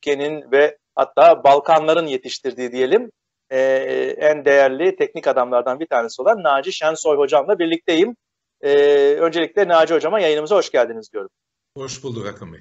Türkiye'nin ve hatta Balkanların yetiştirdiği diyelim e, en değerli teknik adamlardan bir tanesi olan Naci Şensoy hocamla birlikteyim. E, öncelikle Naci hocama yayınımıza hoş geldiniz diyorum. Hoş bulduk Akın Bey.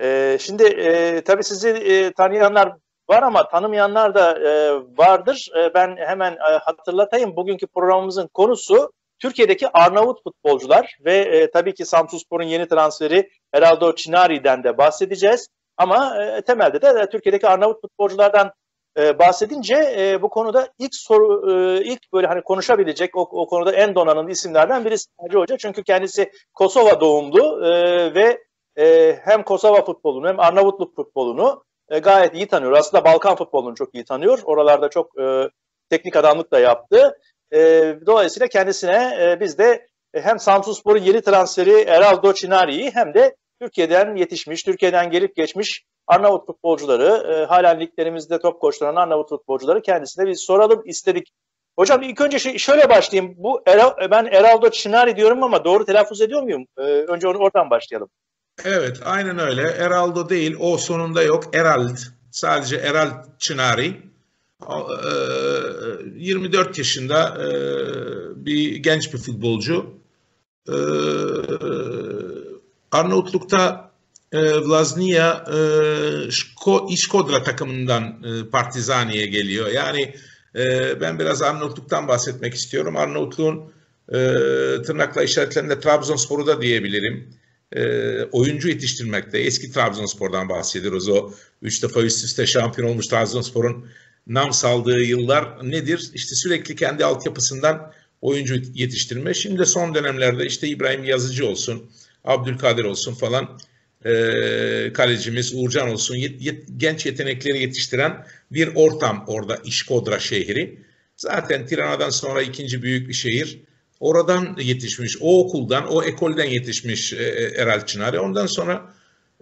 E, şimdi e, tabii sizi e, tanıyanlar var ama tanımayanlar da e, vardır. E, ben hemen e, hatırlatayım. Bugünkü programımızın konusu Türkiye'deki Arnavut futbolcular ve e, tabii ki Samsunspor'un yeni transferi Heraldo Çinari'den de bahsedeceğiz. Ama e, temelde de e, Türkiye'deki Arnavut futbolculardan e, bahsedince e, bu konuda ilk soru e, ilk böyle hani konuşabilecek o, o konuda en donanımlı isimlerden birisi Hacı Hoca. Çünkü kendisi Kosova doğumlu e, ve e, hem Kosova futbolunu hem Arnavutluk futbolunu e, gayet iyi tanıyor. Aslında Balkan futbolunu çok iyi tanıyor. Oralarda çok e, teknik adamlık da yaptı. E, dolayısıyla kendisine e, biz de e, hem Samsunspor'un yeni transferi Eraldo Çinari'yi hem de Türkiye'den yetişmiş, Türkiye'den gelip geçmiş Arnavut futbolcuları, e, halen liglerimizde top koşturan Arnavut futbolcuları kendisine bir soralım istedik. Hocam ilk önce şey, şöyle başlayayım. Bu Era, ben Eraldo Çinari diyorum ama doğru telaffuz ediyor muyum? E, önce oradan başlayalım. Evet, aynen öyle. Eraldo değil, o sonunda yok. Erald. Sadece Erald Çinari. 24 e, yaşında e, bir genç bir futbolcu. E, Arnavutluk'ta Vlasnia İşkodra takımından Partizani'ye geliyor. Yani ben biraz Arnavutluk'tan bahsetmek istiyorum. Arnavutluğun tırnakla işaretlerinde Trabzonspor'u da diyebilirim e, oyuncu yetiştirmekte. Eski Trabzonspor'dan bahsediyoruz. O üç defa üst üste şampiyon olmuş Trabzonspor'un nam saldığı yıllar nedir? İşte sürekli kendi altyapısından oyuncu yetiştirme. Şimdi son dönemlerde işte İbrahim Yazıcı olsun, Abdülkadir olsun falan e, kalecimiz Uğurcan olsun yet, yet, genç yetenekleri yetiştiren bir ortam orada İşkodra şehri. Zaten Tirana'dan sonra ikinci büyük bir şehir. Oradan yetişmiş, o okuldan, o ekolden yetişmiş e, e Erel Çınarı. Ondan sonra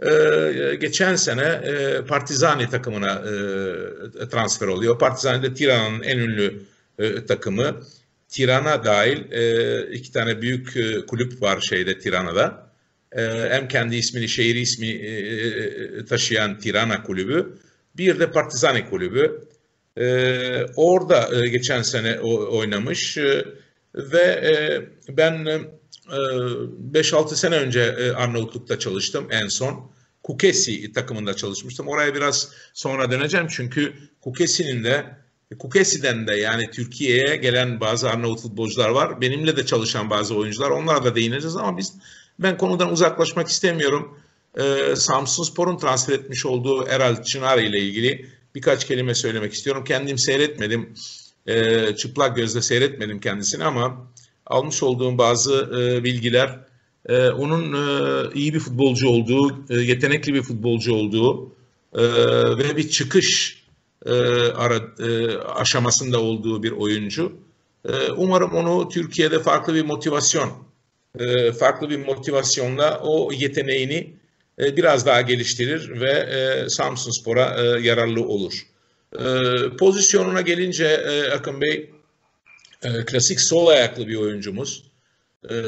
e, geçen sene e, Partizani takımına e, transfer oluyor. Partizani de Tirana'nın en ünlü e, takımı. Tirana dahil e, iki tane büyük e, kulüp var şeyde Tirana'da. E, hem kendi ismini, şehir ismi e, e, taşıyan Tirana kulübü. Bir de Partizani kulübü. E, orada e, geçen sene oynamış. E, ve e, ben e, 5-6 sene önce e, Arnavutluk'ta çalıştım en son. Kukesi takımında çalışmıştım. Oraya biraz sonra döneceğim çünkü Kukesi'nin de Kukesi'den de yani Türkiye'ye gelen bazı Arnavut futbolcular var. Benimle de çalışan bazı oyuncular. Onlara da değineceğiz ama biz ben konudan uzaklaşmak istemiyorum. Ee, Samsun Spor'un transfer etmiş olduğu Eral Çınar ile ilgili birkaç kelime söylemek istiyorum. Kendim seyretmedim e, çıplak gözle seyretmedim kendisini ama almış olduğum bazı e, bilgiler e, onun e, iyi bir futbolcu olduğu, e, yetenekli bir futbolcu olduğu e, ve bir çıkış e, ara, e, aşamasında olduğu bir oyuncu. E, umarım onu Türkiye'de farklı bir motivasyon, e, farklı bir motivasyonla o yeteneğini e, biraz daha geliştirir ve e, Samsun Spor'a e, yararlı olur. Pozisyonuna gelince e, Akın Bey klasik sol ayaklı bir oyuncumuz.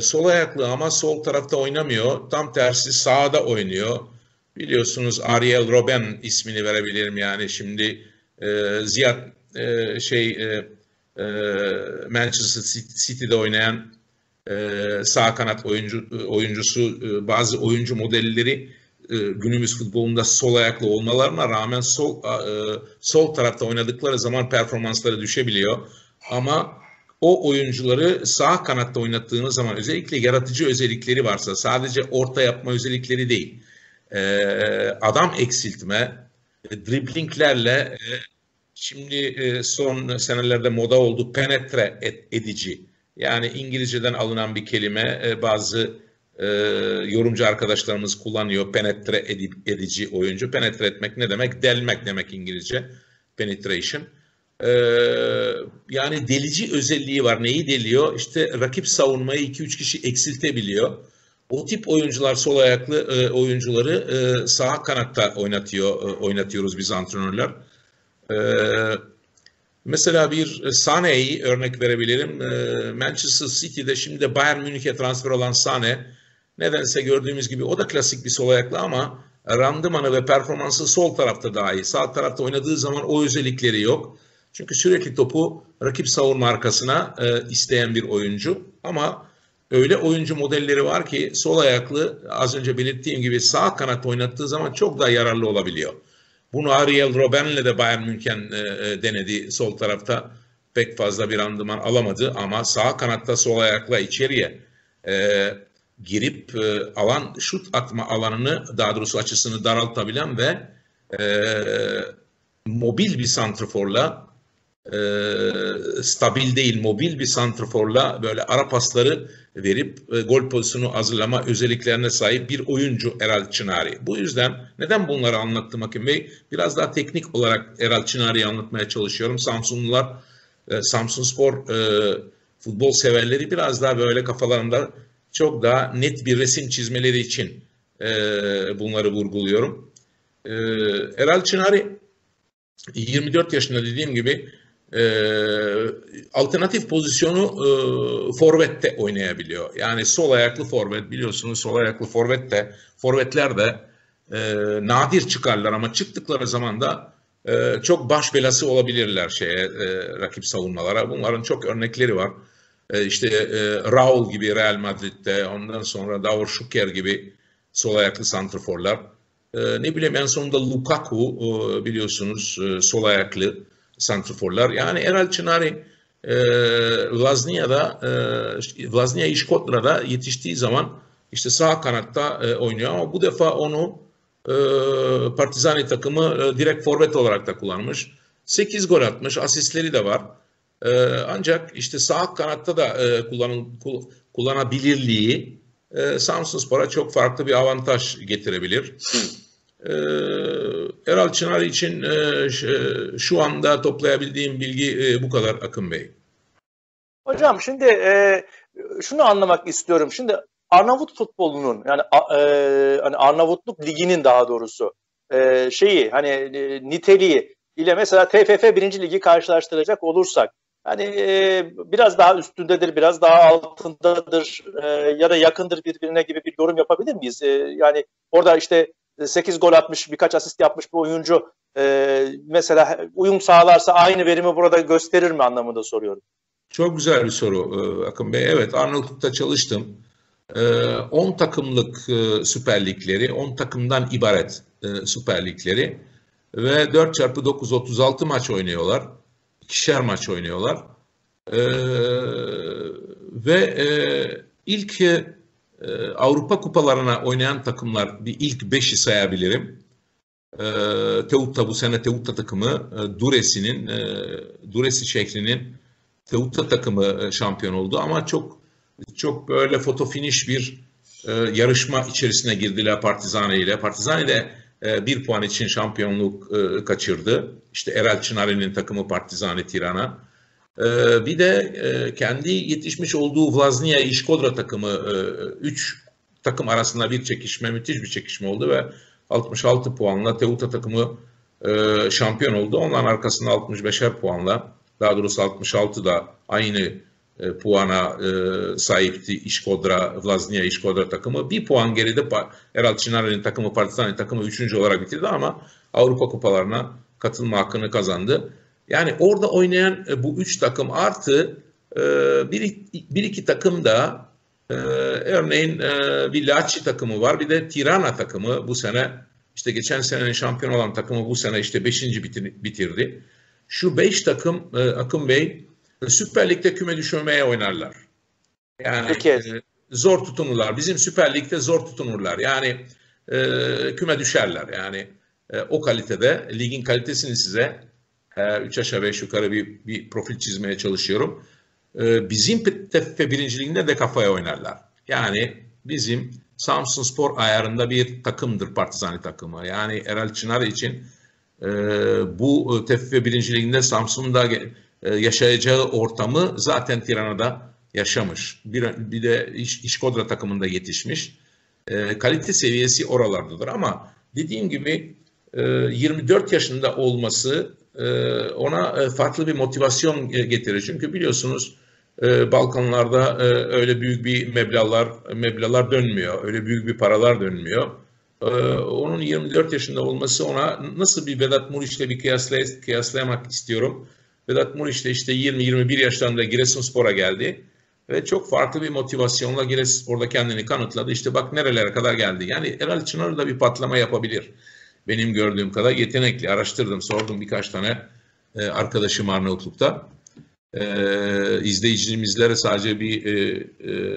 Sol ayaklı ama sol tarafta oynamıyor. Tam tersi sağda oynuyor. Biliyorsunuz Ariel Robben ismini verebilirim yani şimdi e, Ziyad şey Manchester City'de oynayan sağ kanat oyuncu oyuncusu e, bazı oyuncu modelleri e, günümüz futbolunda sol ayaklı olmalarına rağmen sol e, sol tarafta oynadıkları zaman performansları düşebiliyor. Ama o oyuncuları sağ kanatta oynattığınız zaman özellikle yaratıcı özellikleri varsa sadece orta yapma özellikleri değil. E, adam eksiltme, driblinglerle şimdi son senelerde moda oldu penetre edici. Yani İngilizceden alınan bir kelime bazı e, yorumcu arkadaşlarımız kullanıyor. Penetre edip, edici oyuncu. Penetre etmek ne demek? Delmek demek İngilizce. Penetration. E, yani delici özelliği var. Neyi deliyor? İşte rakip savunmayı 2-3 kişi eksiltebiliyor. O tip oyuncular sol ayaklı e, oyuncuları e, sağ kanatta oynatıyor e, oynatıyoruz biz antrenörler. E, mesela bir Sane'yi örnek verebilirim. E, Manchester City'de şimdi Bayern Münih'e transfer olan Sane Nedense gördüğümüz gibi o da klasik bir sol ayaklı ama randımanı ve performansı sol tarafta daha iyi. Sağ tarafta oynadığı zaman o özellikleri yok. Çünkü sürekli topu rakip savunma arkasına e, isteyen bir oyuncu. Ama öyle oyuncu modelleri var ki sol ayaklı az önce belirttiğim gibi sağ kanat oynattığı zaman çok daha yararlı olabiliyor. Bunu Ariel Robben'le de Bayern München e, e, denedi sol tarafta. Pek fazla bir randıman alamadı ama sağ kanatta sol ayakla içeriye e, girip alan şut atma alanını daha doğrusu açısını daraltabilen ve mobil bir santrforla stabil değil mobil bir santrforla böyle ara pasları verip e, gol pozisyonu hazırlama özelliklerine sahip bir oyuncu Eral Çınari. Bu yüzden neden bunları anlattım Hakim Bey? Biraz daha teknik olarak Eral Çınari'yi anlatmaya çalışıyorum. Samsunlular, e, Samsun Spor e, futbol severleri biraz daha böyle kafalarında çok daha net bir resim çizmeleri için e, bunları vurguluyorum. E, Eral Çınari 24 yaşında dediğim gibi e, alternatif pozisyonu e, forvette oynayabiliyor. Yani sol ayaklı forvet biliyorsunuz sol ayaklı forvet de forvetler de e, nadir çıkarlar ama çıktıkları zaman da e, çok baş belası olabilirler şeye e, rakip savunmalara. Bunların çok örnekleri var. E, işte e, Raul gibi Real Madrid'de ondan sonra Davor Şuker gibi sol ayaklı santrforlar. E, ne bileyim en sonunda Lukaku e, biliyorsunuz e, sol ayaklı santrforlar. Yani Eral Çınari e, Vlaznia'da e, Vlaznia İşkotra'da yetiştiği zaman işte sağ kanatta e, oynuyor ama bu defa onu e, Partizani takımı e, direkt forvet olarak da kullanmış. 8 gol atmış, asistleri de var. E, ancak işte sağ kanatta da e, kullanın, kullanabilirliği e, Samsun Spor'a çok farklı bir avantaj getirebilir. Ee, Eral Çınar için e, şu anda toplayabildiğim bilgi e, bu kadar Akın Bey. Hocam şimdi e, şunu anlamak istiyorum. Şimdi Arnavut futbolunun yani hani Arnavutluk liginin daha doğrusu şeyi hani niteliği ile mesela TFF 1. Ligi karşılaştıracak olursak hani biraz daha üstündedir, biraz daha altındadır ya da yakındır birbirine gibi bir yorum yapabilir miyiz? yani orada işte 8 gol atmış, birkaç asist yapmış bir oyuncu e, mesela uyum sağlarsa aynı verimi burada gösterir mi anlamında soruyorum. Çok güzel bir soru e, Akın Bey. Evet Arnavutluk'ta çalıştım. 10 e, takımlık e, Süper Ligleri, 10 takımdan ibaret Süper Ligleri ve 4 çarpı 9 36 maç oynuyorlar. İkişer maç oynuyorlar. Ve ilk ee, Avrupa kupalarına oynayan takımlar bir ilk beşi sayabilirim. E, Teuta bu sene Teuta takımı e, Duresi'nin e, Duresi şehrinin Teuta takımı e, şampiyon oldu ama çok çok böyle foto finish bir e, yarışma içerisine girdiler Partizane ile. Partizane de e, bir puan için şampiyonluk e, kaçırdı. İşte Erel Çınarı'nın takımı Partizane Tirana. Ee, bir de e, kendi yetişmiş olduğu Vlaznia İşkodra takımı 3 e, takım arasında bir çekişme, müthiş bir çekişme oldu ve 66 puanla Teuta takımı e, şampiyon oldu. Onların arkasında 65'er puanla, daha doğrusu 66 da aynı puana sahipti İşkodra, Vlaznia İşkodra takımı. Bir puan geride Eral Çınar'ın takımı, Partizan takımı 3. olarak bitirdi ama Avrupa kupalarına katılma hakkını kazandı. Yani orada oynayan e, bu üç takım artı e, bir, bir iki takım da e, örneğin bir Laçi takımı var bir de Tirana takımı bu sene işte geçen senenin şampiyon olan takımı bu sene işte beşinci bitirdi. Şu beş takım Akın Bey Süper Lig'de küme düşürmeye oynarlar. Yani Peki. zor tutunurlar. Bizim Süper Lig'de zor tutunurlar. Yani küme düşerler. Yani o kalitede ligin kalitesini size e, üç aşağı beş yukarı bir, bir profil çizmeye çalışıyorum. E, bizim TFF birinciliğinde de kafaya oynarlar. Yani bizim Samsun Spor ayarında bir takımdır Partizani takımı. Yani Erel Çınar için e, bu TFF birinciliğinde Samsun'da e, yaşayacağı ortamı zaten Tirana'da yaşamış. Bir, bir de İş, İşkodra takımında yetişmiş. Kalite seviyesi oralardadır ama dediğim gibi e, 24 yaşında olması ona e, farklı bir motivasyon getirir. Çünkü biliyorsunuz e, Balkanlarda öyle büyük bir meblalar meblalar dönmüyor. Öyle büyük bir paralar dönmüyor. Onun 24 yaşında olması ona nasıl bir Vedat Muriç'le bir kıyaslay kıyaslamak istiyorum. Vedat Muriç de işte 20-21 yaşlarında Giresunspor'a geldi ve çok farklı bir motivasyonla Giresunspor'da kendini kanıtladı. İşte bak nerelere kadar geldi. Yani Erol Çınar da bir patlama yapabilir. Benim gördüğüm kadar yetenekli. Araştırdım, sordum birkaç tane e, arkadaşım Arnavutluk'ta. E, izleyicilerimizlere sadece bir e,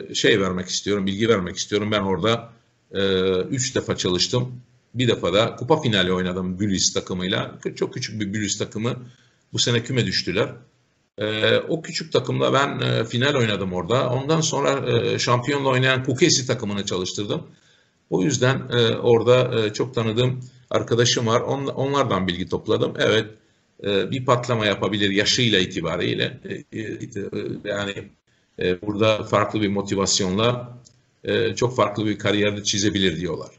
e, şey vermek istiyorum, bilgi vermek istiyorum. Ben orada e, üç defa çalıştım. Bir defa da kupa finali oynadım Bülis takımıyla. Çok küçük bir Bülis takımı. Bu sene küme düştüler. E, o küçük takımla ben e, final oynadım orada. Ondan sonra e, şampiyonla oynayan Kukesi takımını çalıştırdım. O yüzden e, orada e, çok tanıdığım arkadaşım var. On, onlardan bilgi topladım. Evet e, bir patlama yapabilir yaşıyla itibariyle. E, e, yani e, burada farklı bir motivasyonla e, çok farklı bir kariyerde çizebilir diyorlar.